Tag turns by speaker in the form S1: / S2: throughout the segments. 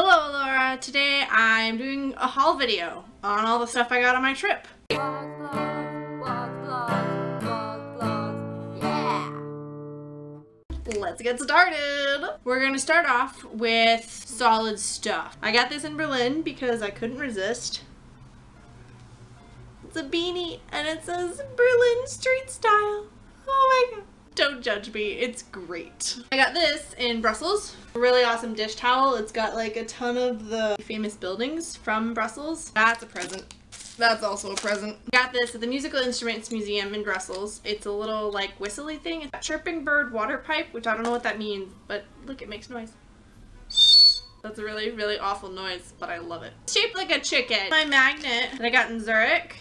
S1: Hello Alora, today I'm doing a haul video on all the stuff I got on my trip.
S2: Vlog, vlog, vlog, yeah.
S1: Let's get started! We're gonna start off with solid stuff. I got this in Berlin because I couldn't resist. It's a beanie and it says Berlin street style. Oh my god. Don't judge me, it's great. I got this in Brussels. Really awesome dish towel. It's got like a ton of the famous buildings from Brussels. That's a present. That's also a present. Got this at the Musical Instruments Museum in Brussels. It's a little like whistly thing. It's a chirping bird water pipe, which I don't know what that means, but look, it makes noise. That's a really, really awful noise, but I love it. It's shaped like a chicken. My magnet that I got in Zurich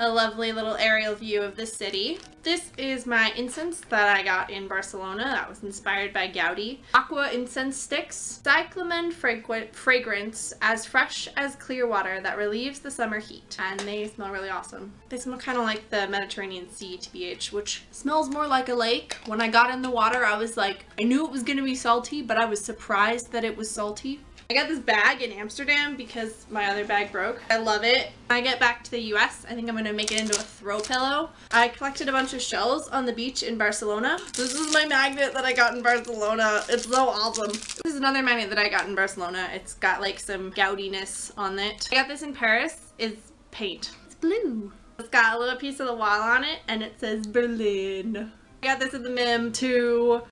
S1: a lovely little aerial view of the city. This is my incense that I got in Barcelona. That was inspired by Gaudi. Aqua incense sticks. Cyclamen fragrance as fresh as clear water that relieves the summer heat. And they smell really awesome. They smell kind of like the Mediterranean Sea, TBH, which smells more like a lake. When I got in the water, I was like, I knew it was going to be salty, but I was surprised that it was salty. I got this bag in Amsterdam because my other bag broke. I love it. When I get back to the US, I think I'm going to make it into a throw pillow. I collected a bunch of shells on the beach in Barcelona. This is my magnet that I got in Barcelona. It's so awesome. This is another magnet that I got in Barcelona. It's got like some gaudiness on it. I got this in Paris. It's paint. It's blue. It's got a little piece of the wall on it and it says Berlin. I got this at the MIM too.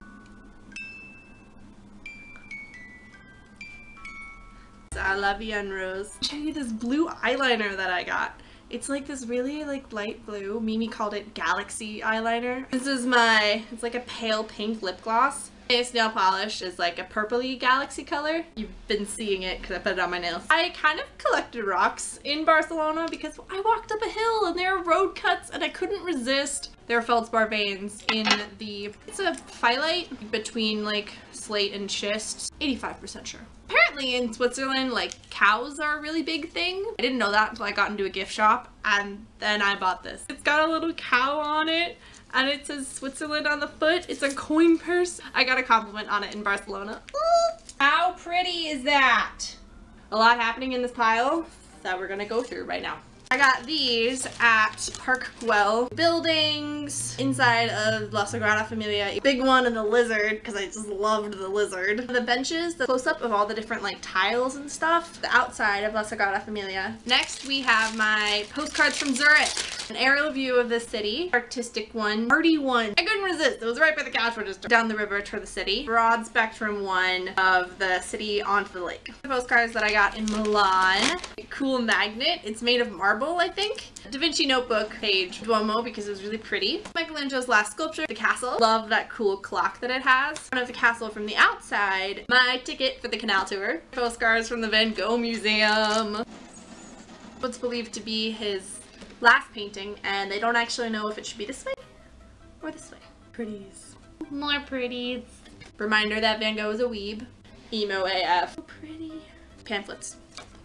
S1: I love you, Rose. Show you this blue eyeliner that I got. It's like this really like light blue. Mimi called it galaxy eyeliner. This is my, it's like a pale pink lip gloss. This nail polish is like a purpley galaxy color. You've been seeing it because I put it on my nails. I kind of collected rocks in Barcelona because I walked up a hill and there are road cuts and I couldn't resist. There are feldspar veins in the, it's a phyllite between like slate and schist. 85% sure. Apparently in Switzerland, like cows are a really big thing. I didn't know that until I got into a gift shop and then I bought this. It's got a little cow on it and it says Switzerland on the foot. It's a coin purse. I got a compliment on it in Barcelona. Ooh. How pretty is that? A lot happening in this pile that we're gonna go through right now. I got these at Park Güell buildings inside of La Sagrada Familia. Big one and the lizard because I just loved the lizard. The benches, the close-up of all the different like tiles and stuff. The outside of La Sagrada Familia. Next we have my postcards from Zurich. An aerial view of the city. Artistic one. Arty one. I couldn't resist. It was right by the cash register. Down the river to the city. Broad spectrum one of the city onto the lake. The postcards that I got in Milan. Cool magnet. It's made of marble marble, I think. Da Vinci Notebook page Duomo because it was really pretty. Michelangelo's last sculpture, the castle. Love that cool clock that it has. Front of the castle from the outside. My ticket for the canal tour. Postcards from the Van Gogh Museum. What's believed to be his last painting and they don't actually know if it should be this way or this way. Pretties. More pretties. Reminder that Van Gogh is a weeb. Emo AF. So pretty. Pamphlets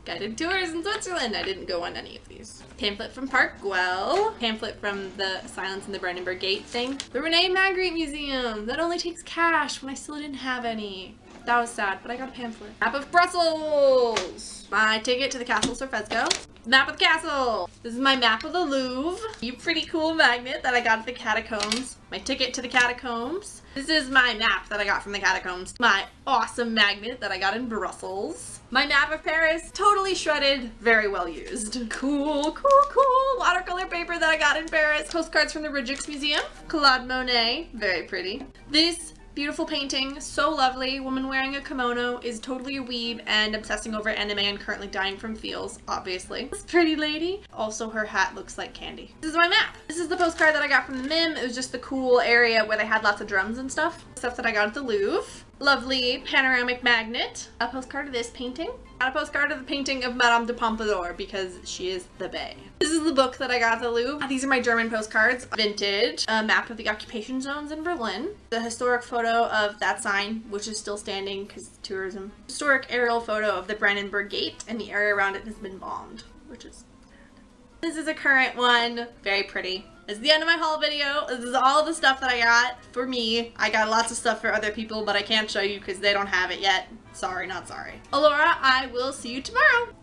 S1: guided tours in Switzerland. I didn't go on any of these. Pamphlet from Park Güell. Pamphlet from the Silence in the Brandenburg Gate thing. The Rene Magritte Museum. That only takes cash when I still didn't have any. That was sad, but I got a pamphlet. Map of Brussels. My ticket to the Castello Sforzesco. Map of the castle. This is my map of the Louvre. You pretty cool magnet that I got at the catacombs. My ticket to the catacombs. This is my map that I got from the catacombs. My awesome magnet that I got in Brussels. My map of Paris, totally shredded, very well used. Cool, cool, cool. Watercolor paper that I got in Paris. Postcards from the Rijksmuseum. Claude Monet, very pretty. This Beautiful painting, so lovely. Woman wearing a kimono is totally a weeb and obsessing over anime and currently dying from feels, obviously. This pretty lady. Also, her hat looks like candy. This is my map. This is the postcard that I got from the MIM. It was just the cool area where they had lots of drums and stuff. Stuff that I got at the Louvre lovely panoramic magnet. A postcard of this painting. Got a postcard of the painting of Madame de Pompadour because she is the bay. This is the book that I got at the Louvre. Uh, these are my German postcards. Vintage, a map of the occupation zones in Berlin. The historic photo of that sign, which is still standing because tourism. Historic aerial photo of the Brandenburg Gate and the area around it has been bombed, which is sad. This is a current one. Very pretty. It's the end of my haul video. This is all the stuff that I got for me. I got lots of stuff for other people, but I can't show you because they don't have it yet. Sorry, not sorry. Alora, I will see you tomorrow.